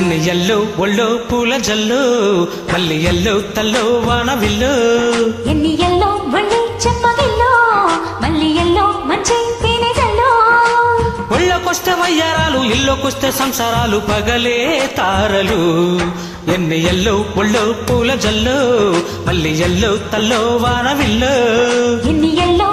ఎన్ని ఎల్లో ఒళ్ళో పూల జల్లు మళ్ళీ ఎల్లో తల్లో వాన విల్లు. ఎన్ని ఎల్లో ఒళ్ళి చెమ్మగిల్లో మళ్ళీ ఎల్లో మంచి ఒళ్ళకొస్తే వయ్యారాలు ఇల్లోకొస్తే సంసారాలు పగలే తారలు. ఎన్ని ఎల్లో ఒళ్ళో పూల జల్లు మళ్ళీ ఎల్లో తల్లో వాన విల్లు. ఎన్ని ఎల్లో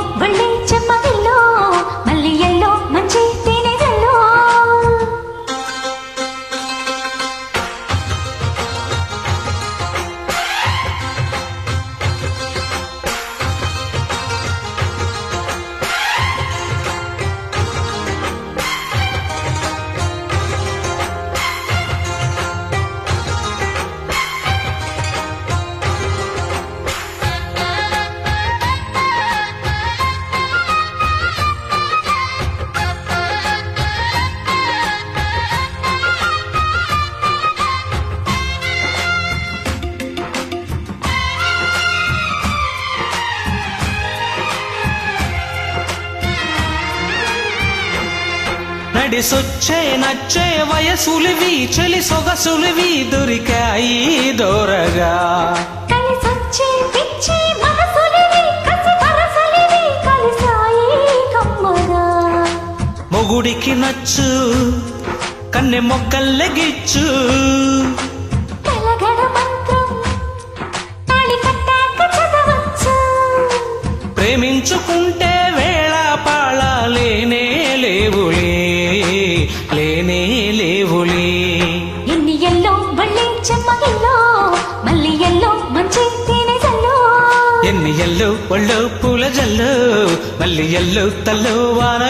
నడిసొచ్చే నచ్చే వయసులివి చెలి సొగసులివి దొరికాయి దోరగా. మొగుడికి నచ్చు కన్నె మొక్కల్లెగిచ్చు ప్రేమించుకుంటే వేళ పాళ లేనే లేవులే. మళ్ళీ చెమ్మగిల్లో మళ్ళీ ఎల్లో మంచి ఎన్ని ఎల్లో ఒళ్ళో పూల జల్లు మళ్ళీ ఎల్లో తల్లో వాన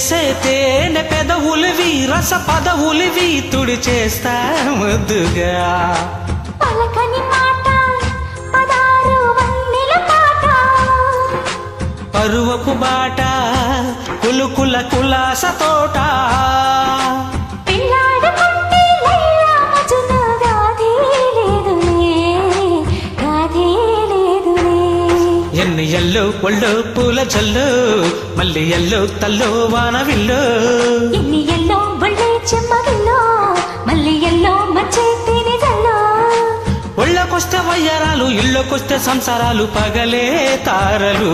చేసే తేనె పెదవులివి రస పదవులివి తుడి చేస్తా ముద్దుగా. పలకని మాట పదారు వన్నెల పాట పరువపు బాట కులుకుల కులాస తోట. ఎన్ని ఎల్లో ఒళ్ళో పూల జల్లు మళ్ళీ ఎల్లో తల్లో వాన విల్లు. ఎన్ని ఎల్లో ఒళ్ళే చెమ్మగిల్లో మళ్ళీ ఎల్లో మంచి తేనెజల్లో ఒళ్ళకొస్తే వయ్యారాలు ఇళ్ళకొస్తే సంసారాలు పగలే తారలు.